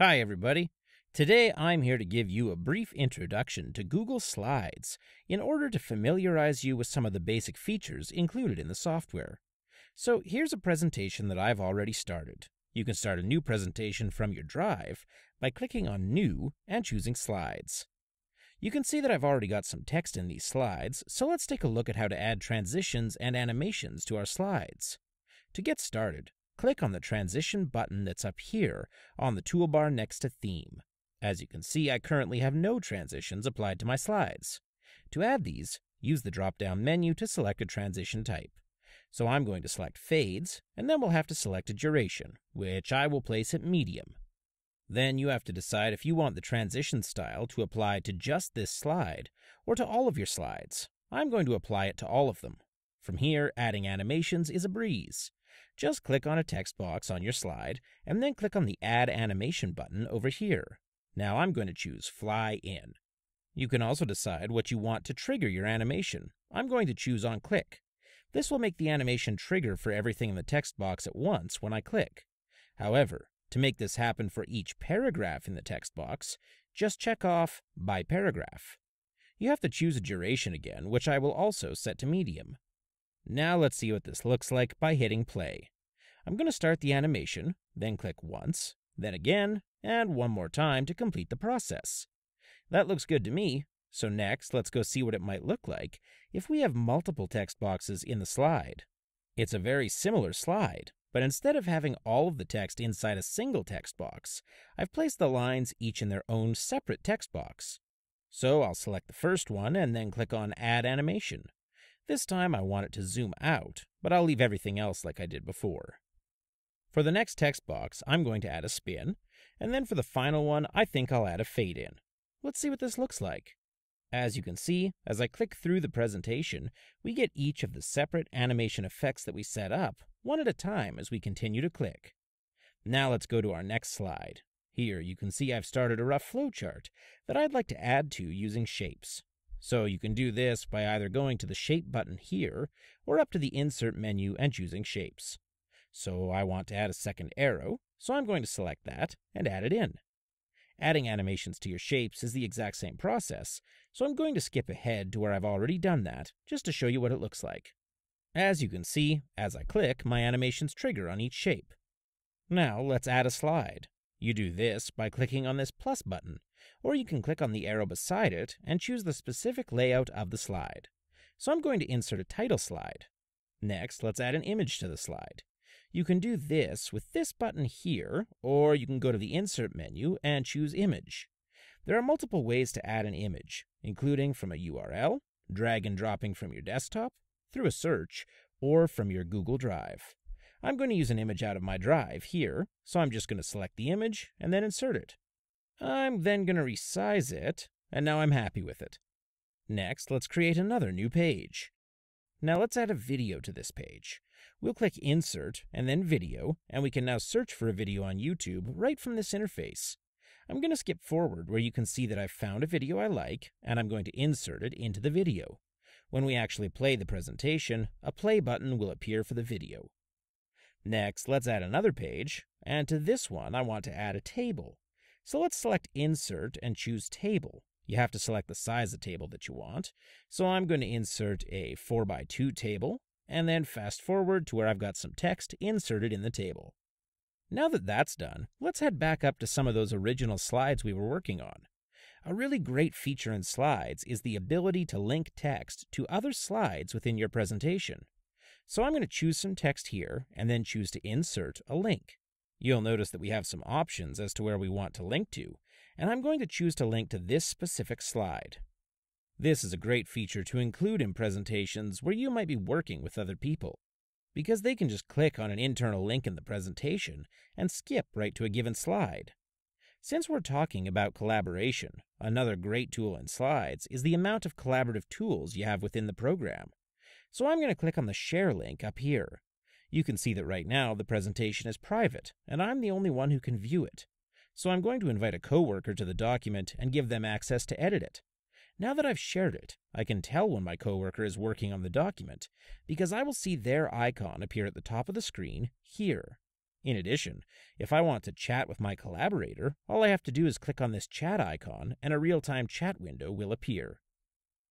Hi, everybody. Today I'm here to give you a brief introduction to Google Slides in order to familiarize you with some of the basic features included in the software. So here's a presentation that I've already started. You can start a new presentation from your drive by clicking on New and choosing Slides. You can see that I've already got some text in these slides, so let's take a look at how to add transitions and animations to our slides. To get started, click on the transition button that's up here on the toolbar next to theme. As you can see, I currently have no transitions applied to my slides. To add these, use the drop-down menu to select a transition type. So I'm going to select fades, and then we'll have to select a duration, which I will place at medium. Then you have to decide if you want the transition style to apply to just this slide or to all of your slides. I'm going to apply it to all of them. From here, adding animations is a breeze. Just click on a text box on your slide and then click on the Add Animation button over here. Now I'm going to choose Fly In. You can also decide what you want to trigger your animation. I'm going to choose On Click. This will make the animation trigger for everything in the text box at once when I click. However, to make this happen for each paragraph in the text box, just check off By Paragraph. You have to choose a duration again, which I will also set to medium. Now let's see what this looks like by hitting play. I'm going to start the animation, then click once, then again, and one more time to complete the process. That looks good to me, so next let's go see what it might look like if we have multiple text boxes in the slide. It's a very similar slide, but instead of having all of the text inside a single text box, I've placed the lines each in their own separate text box. So I'll select the first one and then click on Add Animation. This time I want it to zoom out, but I'll leave everything else like I did before. For the next text box, I'm going to add a spin, and then for the final one, I think I'll add a fade in. Let's see what this looks like. As you can see, as I click through the presentation, we get each of the separate animation effects that we set up, one at a time as we continue to click. Now let's go to our next slide. Here you can see I've started a rough flowchart that I'd like to add to using shapes. So you can do this by either going to the Shape button here, or up to the Insert menu and choosing Shapes. So I want to add a second arrow, so I'm going to select that and add it in. Adding animations to your shapes is the exact same process, so I'm going to skip ahead to where I've already done that, just to show you what it looks like. As you can see, as I click, my animations trigger on each shape. Now let's add a slide. You do this by clicking on this plus button, or you can click on the arrow beside it and choose the specific layout of the slide. So I'm going to insert a title slide. Next, let's add an image to the slide. You can do this with this button here, or you can go to the Insert menu and choose Image. There are multiple ways to add an image, including from a URL, drag and dropping from your desktop, through a search, or from your Google Drive. I'm going to use an image out of my drive here, so I'm just going to select the image and then insert it. I'm then going to resize it, and now I'm happy with it. Next, let's create another new page. Now let's add a video to this page. We'll click Insert and then Video, and we can now search for a video on YouTube right from this interface. I'm going to skip forward where you can see that I've found a video I like, and I'm going to insert it into the video. When we actually play the presentation, a play button will appear for the video. Next, let's add another page, and to this one I want to add a table. So let's select Insert and choose Table. You have to select the size of table that you want. So I'm going to insert a 4x2 table, and then fast forward to where I've got some text inserted in the table. Now that that's done, let's head back up to some of those original slides we were working on. A really great feature in slides is the ability to link text to other slides within your presentation. So I'm going to choose some text here and then choose to insert a link. You'll notice that we have some options as to where we want to link to, and I'm going to choose to link to this specific slide. This is a great feature to include in presentations where you might be working with other people, because they can just click on an internal link in the presentation and skip right to a given slide. Since we're talking about collaboration, another great tool in slides is the amount of collaborative tools you have within the program. So I'm going to click on the share link up here. You can see that right now the presentation is private, and I'm the only one who can view it. So I'm going to invite a coworker to the document and give them access to edit it. Now that I've shared it, I can tell when my coworker is working on the document because I will see their icon appear at the top of the screen here. In addition, if I want to chat with my collaborator, all I have to do is click on this chat icon and a real time chat window will appear.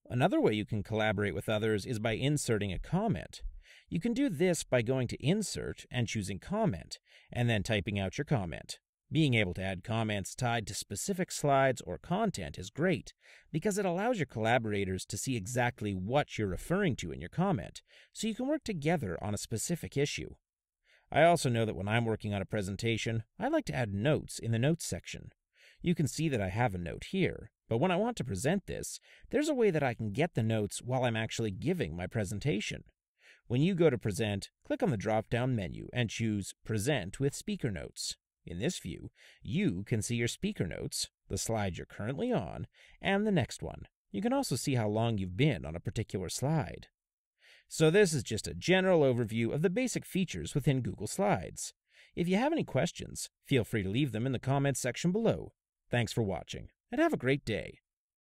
Another way you can collaborate with others is by inserting a comment. You can do this by going to Insert and choosing Comment, and then typing out your comment. Being able to add comments tied to specific slides or content is great because it allows your collaborators to see exactly what you're referring to in your comment, so you can work together on a specific issue. I also know that when I'm working on a presentation, I like to add notes in the notes section. You can see that I have a note here, but when I want to present this, there's a way that I can get the notes while I'm actually giving my presentation. When you go to present, click on the drop down menu and choose Present with Speaker Notes. In this view, you can see your speaker notes, the slide you're currently on, and the next one. You can also see how long you've been on a particular slide. So this is just a general overview of the basic features within Google Slides. If you have any questions, feel free to leave them in the comments section below. Thanks for watching, and have a great day.